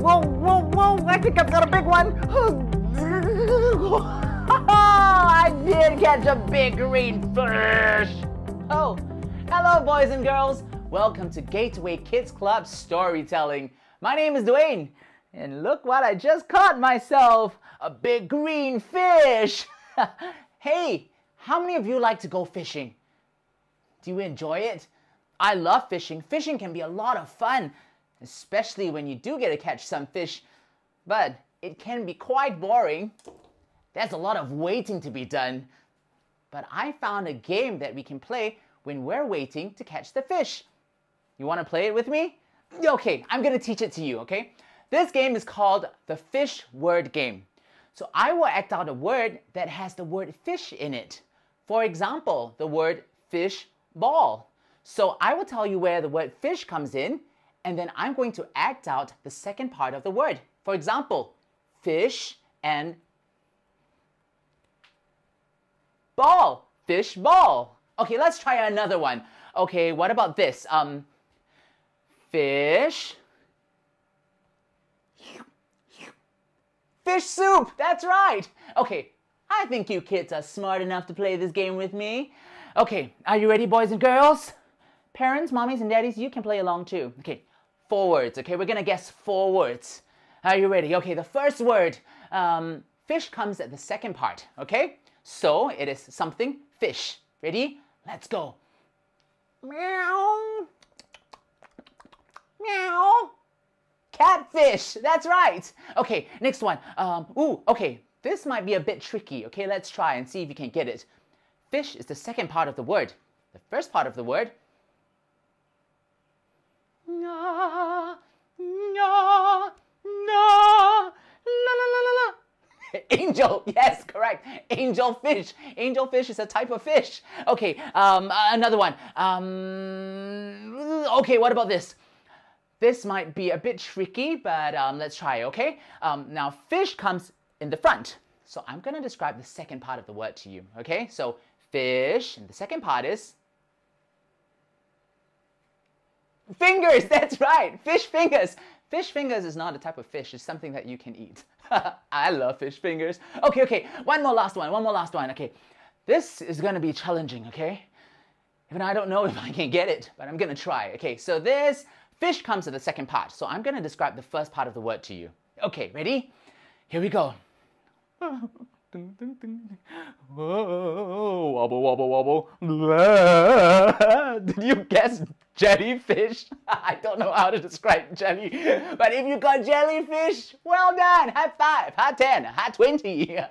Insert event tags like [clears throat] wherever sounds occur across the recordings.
whoa, whoa, whoa. I think I've got a big one. [laughs] I did catch a big green fish. Oh, hello, boys and girls. Welcome to Gateway Kids Club Storytelling. My name is Dwayne, and look what I just caught myself a big green fish. [laughs] hey, how many of you like to go fishing? Do you enjoy it? I love fishing. Fishing can be a lot of fun, especially when you do get to catch some fish, but it can be quite boring. There's a lot of waiting to be done. But I found a game that we can play when we're waiting to catch the fish. You want to play it with me? Okay, I'm to teach it to you, okay? This game is called the fish word game. So I will act out a word that has the word fish in it. For example, the word fish ball. So I will tell you where the word fish comes in, and then I'm going to act out the second part of the word. For example, fish and ball, fish ball. Okay, let's try another one. Okay, what about this? Um, fish. Fish soup, that's right. Okay, I think you kids are smart enough to play this game with me. Okay, are you ready, boys and girls? Parents, mommies, and daddies, you can play along too. Okay, four words, okay? We're gonna guess four words. Are you ready? Okay, the first word, um, fish comes at the second part, okay? So it is something fish. Ready? Let's go. Meow. Meow. Catfish. That's right. Okay, next one. Um, ooh, okay. This might be a bit tricky. Okay, let's try and see if you can get it. Fish is the second part of the word. The first part of the word. La, la, la, la, la. [laughs] Angel, yes, correct. Angel fish. Angel fish is a type of fish. Okay, um, another one. Um, okay, what about this? This might be a bit tricky, but um, let's try, okay? Um, now, fish comes in the front. So I'm going to describe the second part of the word to you, okay? So fish, and the second part is fingers, [laughs] that's right, fish fingers. Fish fingers is not a type of fish, it's something that you can eat. [laughs] I love fish fingers. Okay, okay, one more last one, one more last one, okay. This is gonna be challenging, okay? Even I don't know [laughs] if I can get it, but I'm gonna try. Okay, so this fish comes to the second part. So I'm gonna describe the first part of the word to you. Okay, ready? Here we go. Whoa, wobble, wobble, wobble. Did you guess jellyfish? [laughs] I don't know how to describe jelly, but if you got jellyfish, well done. High five, high 10, high 20. [laughs]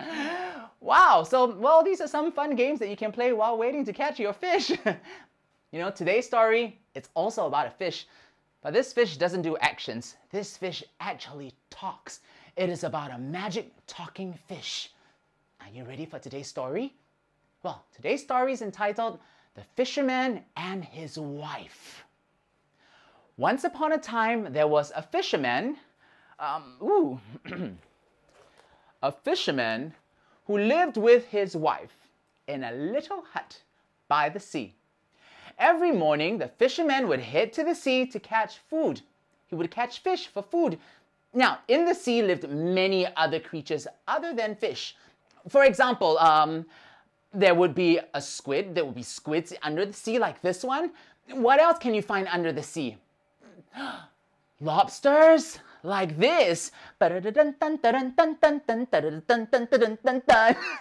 Wow, so, well, these are some fun games that you can play while waiting to catch your fish. [laughs] you know, today's story, it's also about a fish, but this fish doesn't do actions. This fish actually talks. It is about a magic talking fish. Are you ready for today's story? Well, today's story is entitled The Fisherman and His Wife. Once upon a time, there was a fisherman, um, ooh, [clears throat] a fisherman who lived with his wife in a little hut by the sea. Every morning, the fisherman would head to the sea to catch food. He would catch fish for food. Now, in the sea lived many other creatures other than fish. For example, um, there would be a squid. There would be squids under the sea like this one. What else can you find under the sea? [gasps] Lobsters like this.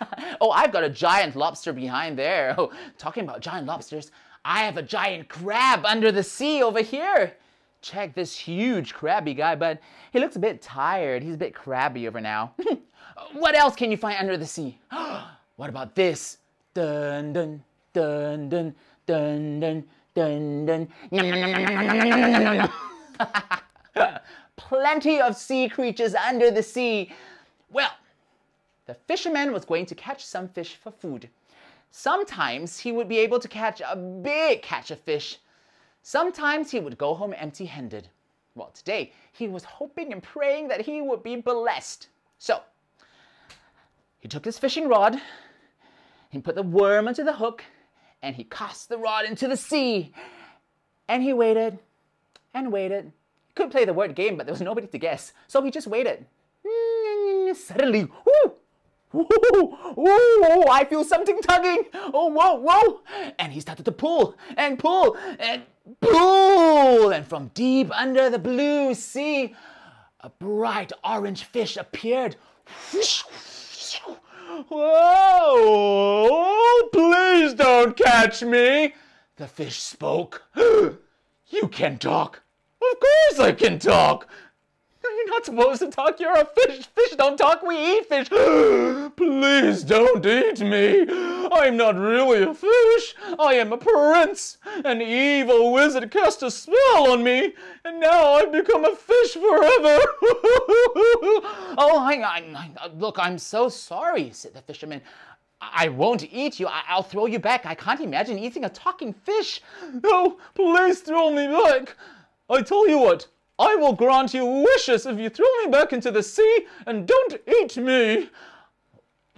[laughs] oh, I've got a giant lobster behind there. [laughs] Oh, talking about giant lobsters, I have a giant crab under the sea over here. Check this huge crabby guy, but he looks a bit tired. He's a bit crabby over now. [laughs] what else can you find under the sea? [gasps] Oh, what about this? Dun dun dun dun dun dun dun dun. Plenty of sea creatures under the sea. Well, the fisherman was going to catch some fish for food. Sometimes he would be able to catch a big catch of fish. Sometimes he would go home empty handed. Well, today he was hoping and praying that he would be blessed. So, he took his fishing rod, he put the worm onto the hook, and he cast the rod into the sea. And he waited and waited, He could play the word game, but there was nobody to guess. So he just waited. Mm, suddenly, whoo, whoo, whoo, I feel something tugging. Oh, whoa, whoa. And he started to pull and pull and pull. And from deep under the blue sea, a bright orange fish appeared. Whoa! Please don't catch me! The fish spoke. [gasps] you can talk. Of course I can talk. You're not supposed to talk. You're a fish. Fish don't talk. We eat fish. [gasps] Please don't eat me. I'm not really a fish. I am a prince. An evil wizard cast a spell on me, and now I've become a fish forever. [laughs] oh. Look, I'm so sorry, said the fisherman. I won't eat you. I- will throw you back. I can't imagine eating a talking fish. No, please throw me back. I tell you what, I will grant you wishes if you throw me back into the sea and don't eat me.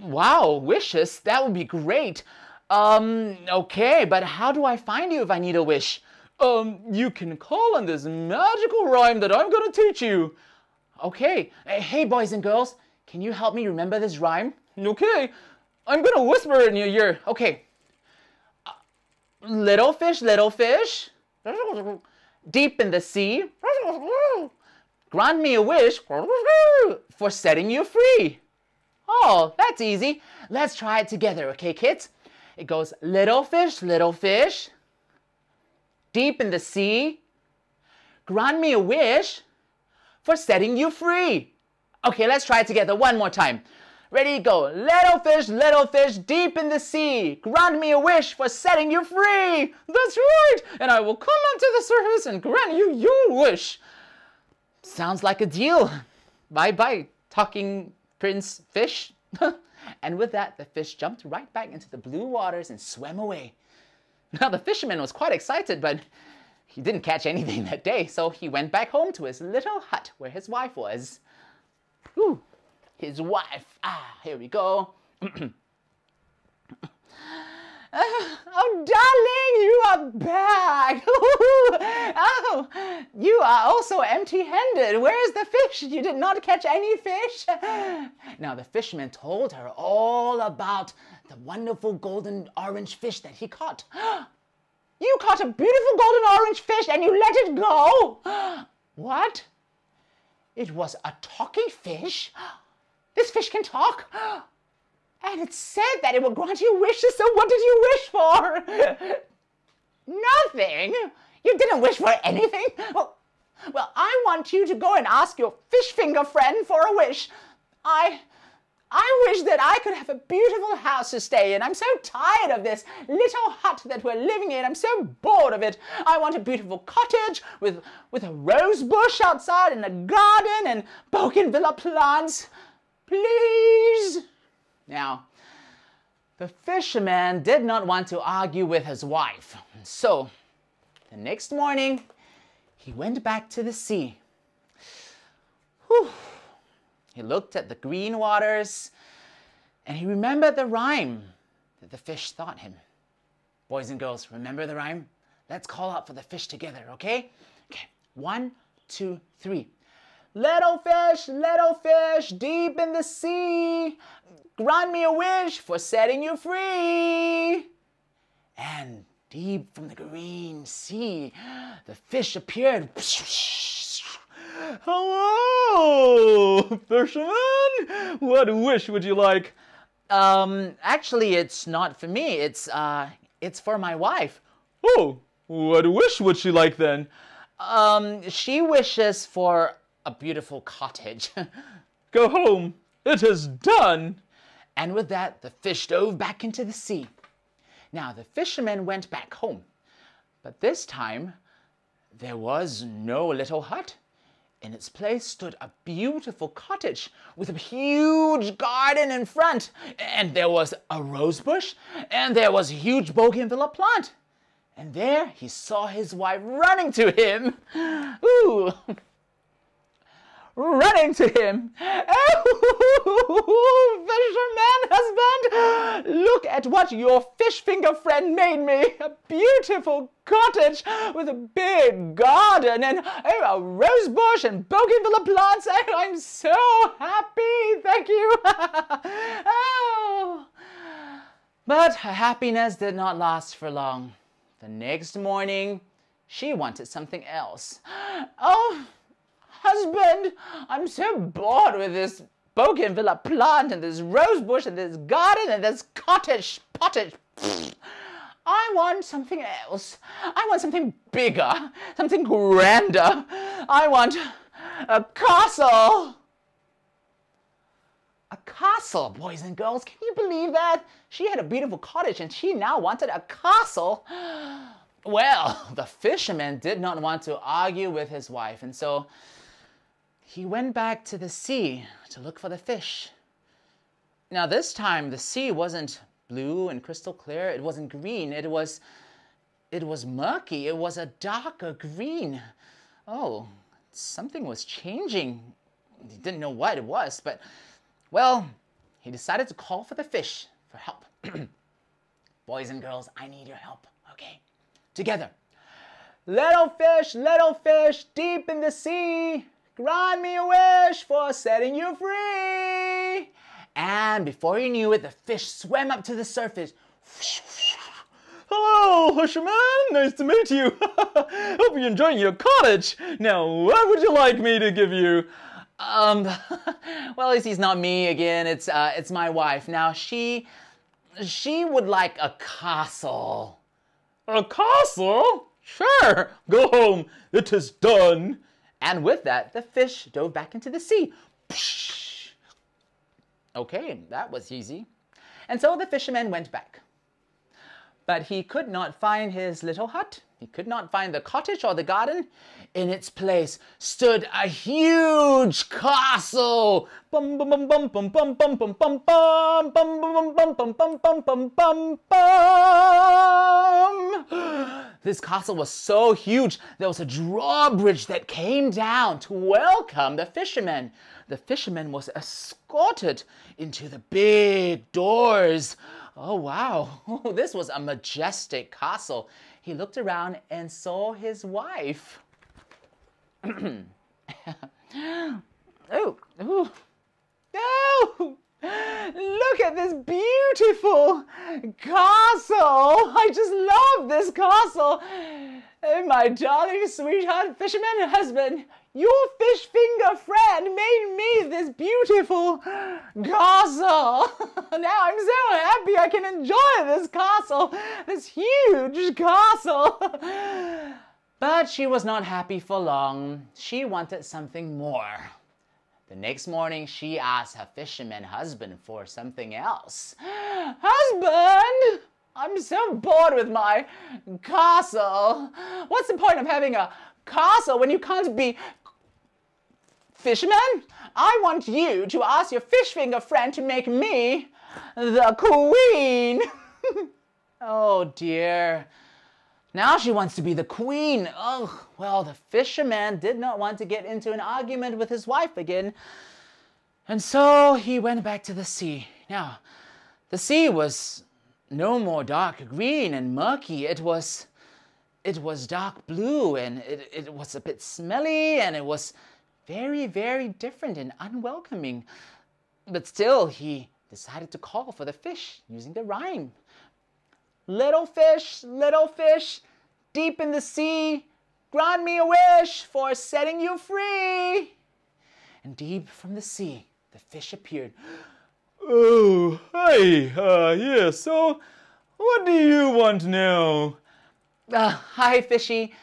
Wow, wishes? That would be great. Um, okay, but how do I find you if I need a wish? Um, you can call on this magical rhyme that I'm gonna teach you. Okay, hey boys and girls, can you help me remember this rhyme? Okay, I'm gonna whisper it in your ear. Okay. Uh, little fish, little fish, deep in the sea, grant me a wish for setting you free. Oh, that's easy. Let's try it together, okay, kids? It goes little fish, little fish, deep in the sea, grant me a wish for setting you free. Okay, let's try it together one more time. Ready, go. Little fish, little fish, deep in the sea, grant me a wish for setting you free. That's right, and I will come up to the surface and grant you your wish. Sounds like a deal. Bye bye, talking prince fish. [laughs] and with that, the fish jumped right back into the blue waters and swam away. Now, the fisherman was quite excited, but he didn't catch anything that day, so he went back home to his little hut where his wife was. Ooh his wife. Ah, here we go. [clears throat] oh, darling, you are back. [laughs] oh, you are also empty handed. Where is the fish? You did not catch any fish. [sighs] now, the fisherman told her all about the wonderful golden orange fish that he caught. [gasps] you caught a beautiful golden orange fish and you let it go. [gasps] what? It was a talking fish? [gasps] This fish can talk. [gasps] And it said that it would grant you wishes, so what did you wish for? [laughs] Nothing. You didn't wish for anything. Well, well, I want you to go and ask your fish finger friend for a wish. I I wish that I could have a beautiful house to stay in. I'm so tired of this little hut that we're living in. I'm so bored of it. I want a beautiful cottage with, with a rose bush outside and a garden and bougainvillea plants. Please! Now, the fisherman did not want to argue with his wife. So, the next morning, he went back to the sea. Whew. He looked at the green waters and he remembered the rhyme that the fish taught him. Boys and girls, remember the rhyme? Let's call out for the fish together, okay? Okay, one, two, three. Little fish, little fish, deep in the sea, grant me a wish for setting you free. And deep from the green sea, the fish appeared. Hello, fisherman. What wish would you like? Um, actually, it's not for me. It's uh, it's for my wife. Oh, what wish would she like then? Um, she wishes for a beautiful cottage. [laughs] Go home. It is done. And with that, the fish dove back into the sea. Now, the fisherman went back home. But this time, there was no little hut. In its place stood a beautiful cottage with a huge garden in front. And there was a rose bush, and there was a huge bougainvillea plant. And there he saw his wife running to him. [laughs] Ooh, running to him. Oh, [laughs] fisherman husband, look at what your fish finger friend made me. A beautiful cottage with a big garden and oh, a rose bush and bougainvillea plants. Oh, I'm so happy. Thank you. [laughs] oh. But her happiness did not last for long. The next morning, she wanted something else. [gasps] Oh, husband, I'm so bored with this bougainvillea plant and this rose bush and this garden and this cottage pottage. I want something else. I want something bigger, something grander. I want a castle. A castle, boys and girls. Can you believe that? She had a beautiful cottage and she now wanted a castle. Well, the fisherman did not want to argue with his wife, and so he went back to the sea to look for the fish. Now, this time the sea wasn't blue and crystal clear, it wasn't green, it was it was murky, it was a darker green. Oh, something was changing. He didn't know what it was, but well, he decided to call for the fish for help. [clears throat] Boys and girls, I need your help, okay? Together. Little fish, little fish, deep in the sea, grant me a wish for setting you free. And before you knew it, the fish swam up to the surface. Hello, fisherman. Nice to meet you. [laughs] Hope you're enjoying your cottage. Now, what would you like me to give you? Um, [laughs] well, he's not me again. It's uh, it's my wife. Now she, she would like a castle. A castle? Sure. Go home. It is done. And with that, the fish dove back into the sea. Okay, that was easy. And so the fisherman went back. But he could not find his little hut. He could not find the cottage or the garden. In its place stood a huge castle. This castle was so huge there was a drawbridge that came down to welcome the fisherman. The fisherman was escorted into the big doors. Oh wow, [laughs] this was a majestic castle he looked around and saw his wife. [clears throat] oh, oh, oh! Look at this beautiful castle! I just love this castle! And my darling sweetheart fisherman and husband, your fish finger friend made me this beautiful castle. [laughs] now I'm so happy I can enjoy this castle, this huge castle. [laughs] but she was not happy for long. She wanted something more. The next morning, she asked her fisherman husband for something else. [gasps] Husband! I'm so bored with my castle. What's the point of having a castle when you can't be Fisherman, I want you to ask your fish finger friend to make me the queen. [laughs] oh dear. Now she wants to be the queen. Oh, well, the fisherman did not want to get into an argument with his wife again. And so he went back to the sea. Now, the sea was no more dark green and murky. It was, it was dark blue and it, it was a bit smelly and it was very, very different and unwelcoming. But still, he decided to call for the fish using the rhyme. Little fish, little fish, deep in the sea, grant me a wish for setting you free. And deep from the sea, the fish appeared. Oh, hi, uh, yeah, so what do you want now? Uh, hi, fishy.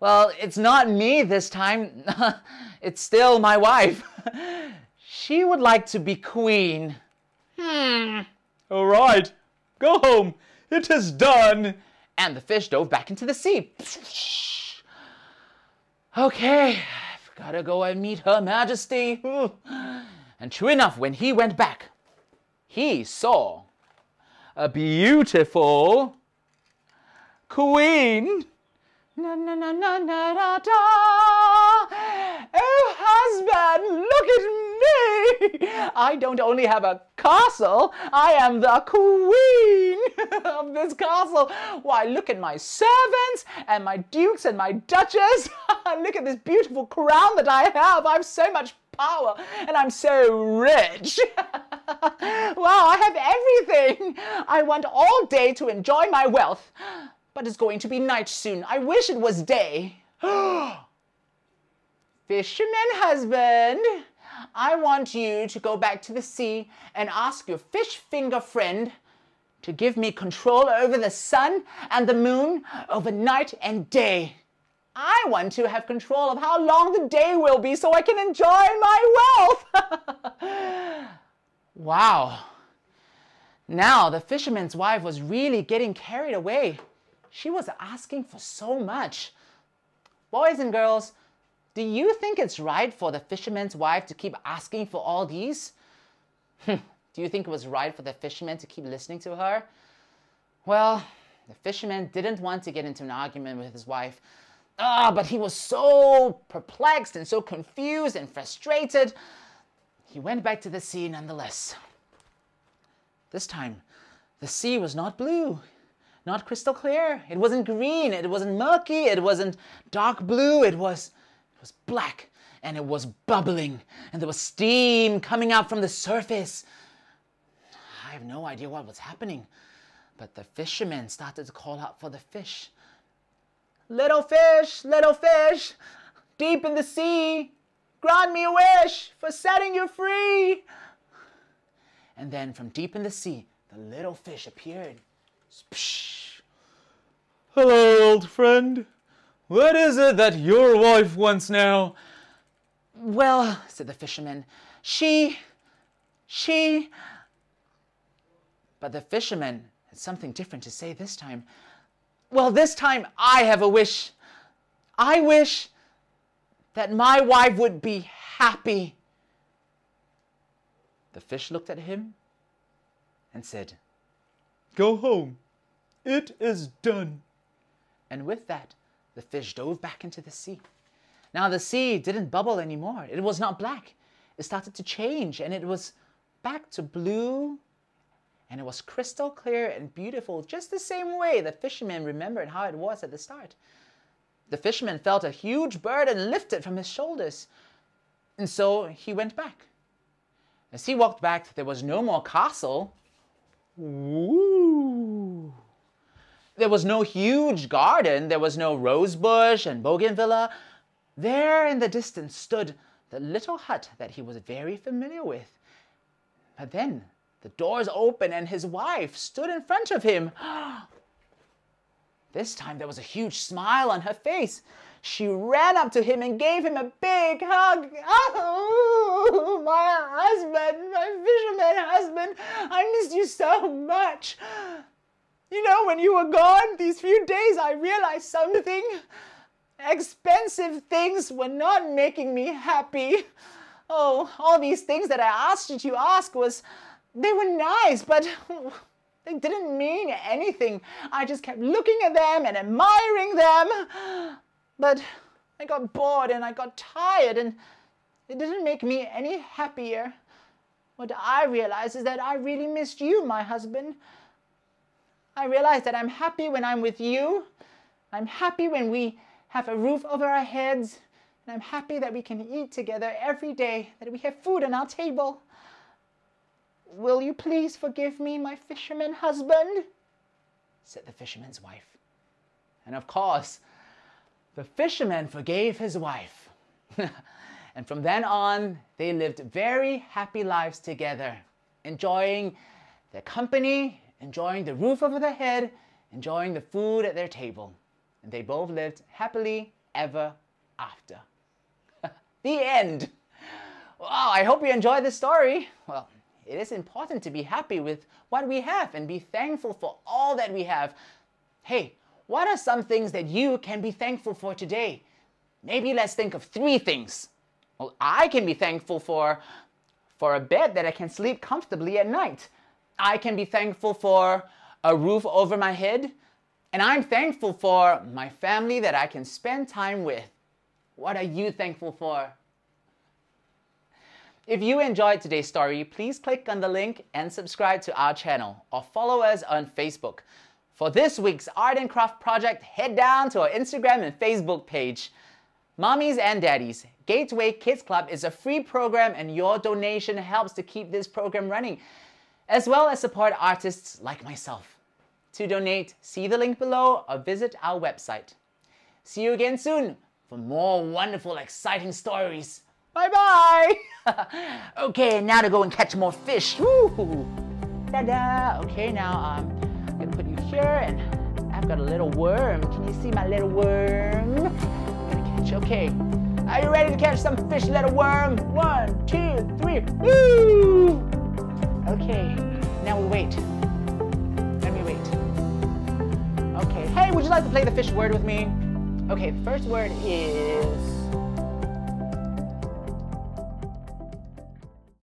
Well, it's not me this time. [laughs] it's still my wife. [laughs] she would like to be queen. Hmm. All right, go home. It is done. And the fish dove back into the sea. [sighs] Okay, I've got to go and meet Her Majesty. [sighs] And true enough, when he went back, he saw a beautiful queen. Na na na na na da da. Oh, husband, look at me. I don't only have a castle, I am the queen [laughs] of this castle. Why, look at my servants and my dukes and my duchess. [laughs] look at this beautiful crown that I have. I have so much power and I'm so rich. [laughs] wow, I have everything. I want all day to enjoy my wealth, but it's going to be night soon. I wish it was day. [gasps] Fisherman husband, I want you to go back to the sea and ask your fish finger friend to give me control over the sun and the moon, over night and day. I want to have control of how long the day will be so I can enjoy my wealth. [laughs] wow. Now, the fisherman's wife was really getting carried away. She was asking for so much. Boys and girls, do you think it's right for the fisherman's wife to keep asking for all these? do you think it was right for the fisherman to keep listening to her? Well, the fisherman didn't want to get into an argument with his wife. Ah, but he was so perplexed and so confused and frustrated. He went back to the sea nonetheless. This time, the sea was not blue, not crystal clear. It wasn't green, it wasn't murky, it wasn't dark blue, it was it was black and it was bubbling and there was steam coming out from the surface. I have no idea what was happening, but the fishermen started to call out for the fish. Little fish, little fish, deep in the sea, grant me a wish for setting you free. And then from deep in the sea, the little fish appeared. Spsh. Hello, old friend. What is it that your wife wants now? Well, said the fisherman, she, she. But the fisherman had something different to say this time. Well, this time I have a wish. I wish that my wife would be happy. The fish looked at him and said, Go home. It is done. And with that, the fish dove back into the sea. Now, the sea didn't bubble anymore. It was not black. It started to change and it was back to blue and it was crystal clear and beautiful, just the same way the fisherman remembered how it was at the start. The fisherman felt a huge burden lifted from his shoulders, and so he went back. As he walked back, there was no more castle. Woo! There was no huge garden, there was no rose bush and bougainvillea. There in the distance stood the little hut that he was very familiar with. But then the doors opened and his wife stood in front of him. [gasps] this time there was a huge smile on her face. She ran up to him and gave him a big hug. Oh, [laughs] my husband, my fisherman husband, I missed you so much. You know, when you were gone these few days, I realized something. Expensive things were not making me happy. Oh, all these things that I asked you to ask was they were nice, but [laughs] they didn't mean anything. I just kept looking at them and admiring them. But I got bored and I got tired and it didn't make me any happier. What I realized is that I really missed you, my husband. I realize that I'm happy when I'm with you. I'm happy when we have a roof over our heads. And I'm happy that we can eat together every day, that we have food on our table. Will you please forgive me, my fisherman husband? said the fisherman's wife. And of course, the fisherman forgave his wife. [laughs] and from then on, they lived very happy lives together, enjoying their company, enjoying the roof over their head, enjoying the food at their table. And they both lived happily ever after. [laughs] the end. Wow, I hope you enjoyed this story. Well, it is important to be happy with what we have and be thankful for all that we have. Hey, what are some things that you can be thankful for today? Maybe let's think of three things. Well, I can be thankful for for a bed that I can sleep comfortably at night. I can be thankful for a roof over my head, and I'm thankful for my family that I can spend time with. What are you thankful for? If you enjoyed today's story, please click on the link and subscribe to our channel or follow us on Facebook. For this week's art and craft project, head down to our Instagram and Facebook page. Mommies and Daddies, Gateway Kids Club is a free program and your donation helps to keep this program running, as well as support artists like myself. To donate, see the link below or visit our website. See you again soon for more wonderful, exciting stories. Bye bye! [laughs] okay, now to go and catch more fish. Woo! Ta-da! Okay, now um, I'm gonna put you here and I've got a little worm. Can you see my little worm? I'm gonna catch, okay. Are you ready to catch some fish, little worm? One, two, three, woo! Okay, now we wait. Let me wait. Okay, hey, would you like to play the fish word with me? Okay, the first word is